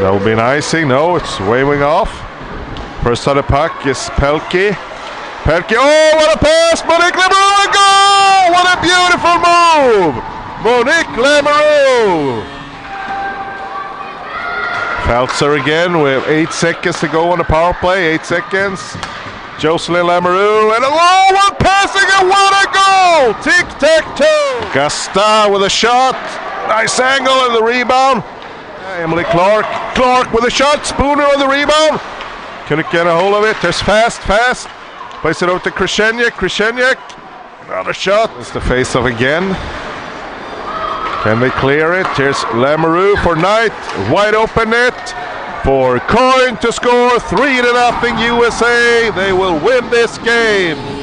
That will be an icing. No, it's waving off. First on the puck is Pelkey. Pelkey. Oh, what a pass! Monique Lamoureux, goal! What a beautiful move! Monique Lamoureux. Feltzer again with eight seconds to go on the power play. Eight seconds. Jocelyn Lamoureux and a low one passing and what a goal! Tic tac toe. Gasta with a shot. Nice angle and the rebound. Emily Clark. Clark with a shot. Spooner on the rebound. Couldn't get a hold of it. There's fast, fast. Plays it over to Krishenyek. Krishenyek. Another shot. It's the face off again. Can they clear it? Here's Lamoureux for Knight. Wide open net for Coyne to score 3 to nothing USA. They will win this game.